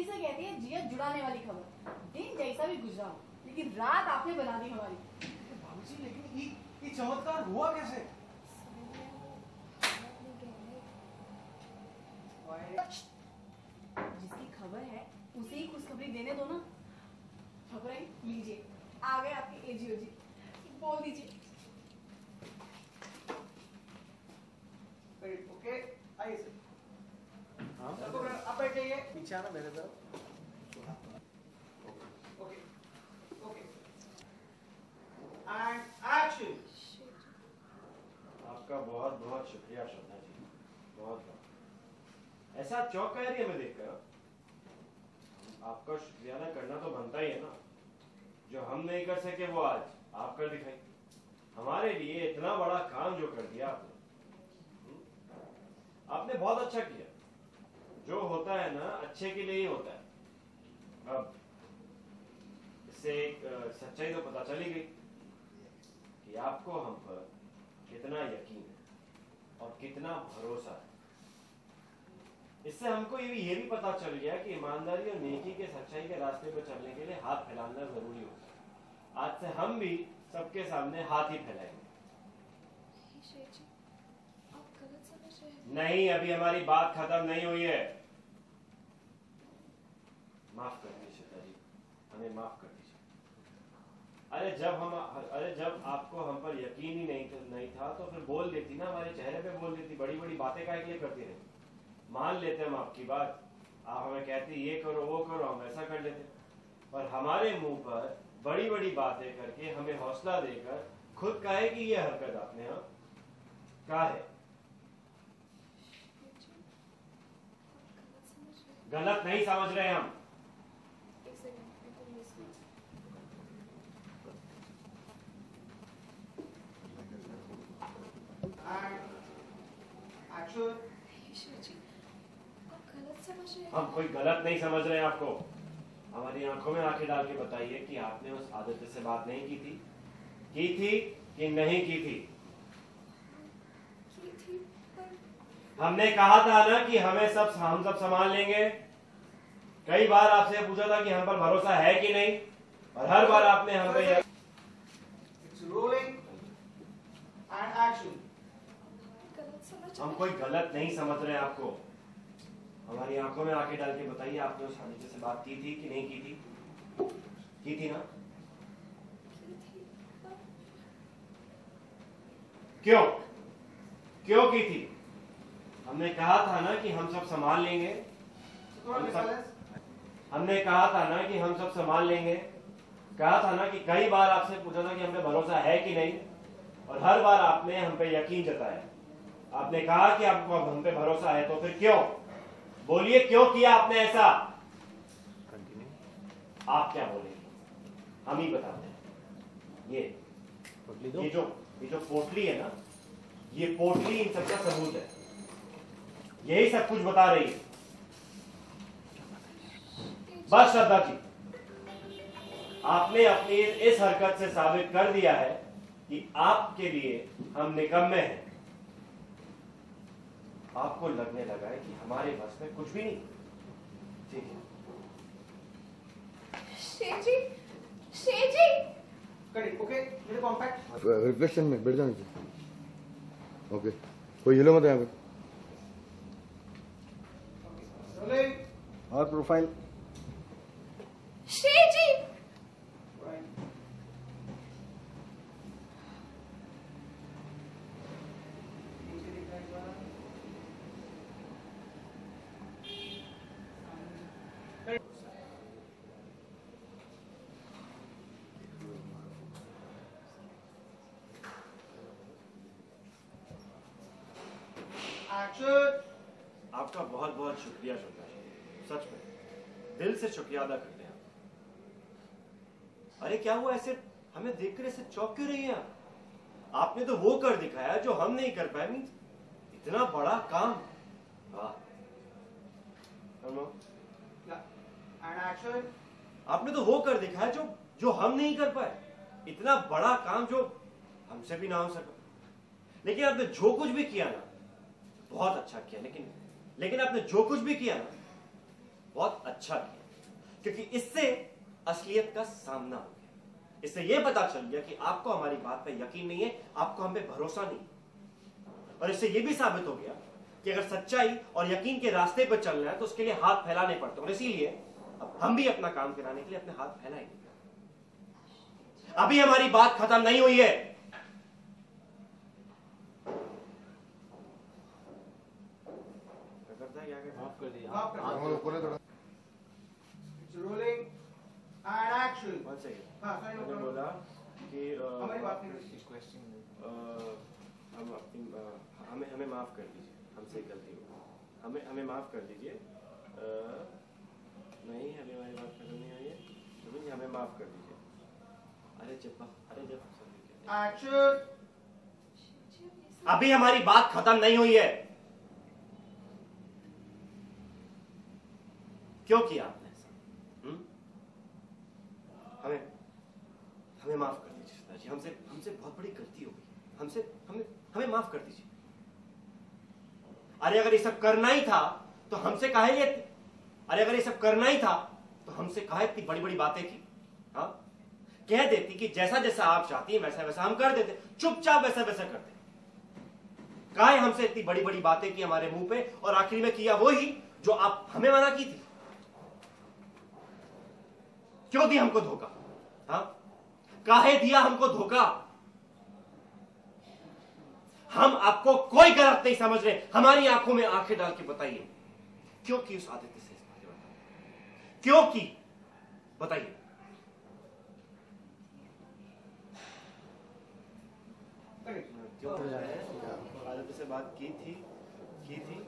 इसे कहती है जिया जुड़ाने वाली खबर। दिन जैसा भी गुजरा हो लेकिन रात आपने बना दी हमारी। बाबूजी लेकिन ये ये चमत्कार हुआ कैसे? जिसकी खबर है उसे ही खुशखबरी देने दो ना। खबरें लीजिए आ गए आपके एजीओ जी बोल दीजिए ओके आइए सर हाँ सबको बैठ- आप बैठ जाइए पीछे आना मेरे तरफ़ ओके ओके एंड एक्शन आपका बहुत बहुत शुक्रिया श्रद्धा जी। बहुत बहुत। ऐसा चौक कह रही है। मैं देखकर आपका शुक्रिया ना करना तो बनता ही है ना। जो हम नहीं कर सके वो आज आप कर दिखाई हमारे लिए इतना बड़ा काम जो कर दिया आपने हम्म? आपने बहुत अच्छा किया। जो होता है ना, अच्छे के लिए ही होता है। अब, इससे एक सच्चाई तो पता चली गई कि आपको हम पर कितना यकीन है और कितना भरोसा है। इससे हमको ये भी ये भी पता चल गया कि ईमानदारी और नेकी के सच्चाई के रास्ते पर चलने के लिए हाथ फैलाना ज़रूरी होता है। आज से हम भी सबके सामने हाथ ही फैलाएँगे आप गलत समझ रहे हैं नहीं, अभी हमारी बात खत्म नहीं हुई है। माफ़ कर दीजिए श्वेता जी हमें माफ़ कर दीजिए। अरे जब हम, अरे जब आपको हम पर यकीन ही नहीं नहीं था तो फिर बोल देती ना, हमारे चेहरे पे बोल देती बड़ी बड़ी बातें के लिए करती रही। मान लेते हम आपकी बात, आप हमें कहती, ये करो, वो करो, हम ऐसा कर लेते। पर हमारे मुँह पर बड़ी बड़ी बातें करके हमें हौसला देकर खुद कहे कि ये हरकत आपने हाँ कहा है आप गलत समझ रहे गलत नहीं समझ रहे हम हम कोई गलत नहीं समझ रहे हैं आपको। हमारी आँखों में आँखें डाल के बताइए कि आपने उस आदित्य से बात नहीं की थी? की थी कि नहीं की थी की थी पर हमने कहा था ना कि हमें सब हम सब संभाल लेंगे। कई बार आपसे पूछा था कि हम पर भरोसा है कि नहीं और हर बार आपने हम पे हम कोई गलत नहीं समझ रहे हैं आपको। हमारी आँखों में आँखें डाल के बताइए आपने उस आदित्य से बात की थी कि नहीं की थी? की थी ना? क्यों? क्यों की थी? हमने कहा था ना कि हम सब संभाल लेंगे। हम सब- हमने कहा था ना कि हम सब संभाल लेंगे। कहा था ना कि कई बार आपसे पूछा था कि हमें भरोसा है कि नहीं और हर बार आपने हम पे यकीन जताया। आपने कहा कि आपको अब हम पे भरोसा है तो फिर क्यों? बोलिए क्यों किया आपने ऐसा? आप क्या बोलेंगे? हम ही बताते हैं। ये पोटली दो। ये जो ये जो पोटली है ना ये पोटली इन सबका सबूत है। यही सब कुछ बता रही है। बस श्रद्धा जी आपने अपनी इस हरकत से साबित कर दिया है कि आपके लिए हम निकम्मे हैं। आपको लगने लगा है कि हमारे बस में कुछ भी नहीं। ठीक है। करेक्ट ओके मेरे कॉम्पैक्ट रिफ्लेक्शन में बैठ जाओ ओके कोई हिलो मत यहाँ पे और प्रोफ़ाइल शेर जी। एक्शन आपका बहुत बहुत शुक्रिया जी सच में। दिल से शुक्रिया अदा करते हैं। अरे क्या हुआ ऐसे? हमें देखकर ऐसे चौंक क्यों रही हैं आपने तो वो कर दिखाया जो हम नहीं कर पाए। मीन्स इतना बड़ा काम। वाह। आपने तो वो कर दिखाया जो जो हम नहीं कर पाए। इतना बड़ा काम जो हमसे भी ना हो सका। लेकिन आपने जो कुछ भी किया ना बहुत अच्छा किया। लेकिन लेकिन आपने जो कुछ भी किया ना बहुत अच्छा किया क्योंकि इससे असलियत का सामना हो गया। इससे यह पता चल गया कि आपको हमारी बात पर यकीन नहीं है आपको हम पे भरोसा नहीं है। और इससे यह भी साबित हो गया कि अगर सच्चाई और यकीन के रास्ते पर चलना है तो उसके लिए हाथ फैलाने पड़ते हैं। और इसीलिए अब हम भी अपना काम कराने के लिए अपने हाथ फैलाएँगे। अभी हमारी बात खत्म नहीं हुई है। क्या करता है क्या माफ़ कर दिया rolling and action One second. हाँ सॉरी मैंने बोला कि हमारी बात नहीं हुई। अ, हम अपनी हमें हमें माफ़ कर दीजिए। हमसे गलती हो हमें हमें माफ़ कर दीजिए। नहीं हमें हमारी बात खत्म नहीं हुई है। जी, हमें माफ़ कर दीजिए। अरे जब अरे जब एक्शन अभी हमारी बात खत्म नहीं हुई है। क्यों किया आपने ऐसा हम्म? हमें हमें माफ़ कर दीजिए सरदार जी। हमसे हमसे बहुत बड़ी गलती हो गई। हमसे हमें हमें माफ़ कर दीजिए। अरे अगर ये सब करना ही था तो हमसे काहे लिए अरे अगर ये सब करना ही था तो हमसे काहे इतनी बड़ी बड़ी बातें की? हाँ? कह देती कि जैसा जैसा आप चाहती हैं, वैसा वैसा हम कर देते। चुपचाप वैसा वैसा करते। काहे हमसे इतनी बड़ी बड़ी बातें की हमारे मुँह पे, और आखिरी में किया वो ही जो आप हमें मना की थी। क्यों दी हमको धोखा? हाँ? काहे दिया हमको धोखा? हम आपको कोई गलत नहीं समझ रहे। हमारी आँखों में आँखें डाल के बताइए। क्यों की उस आदित्य से में बताइए? आदित्य से बात की थी की थी।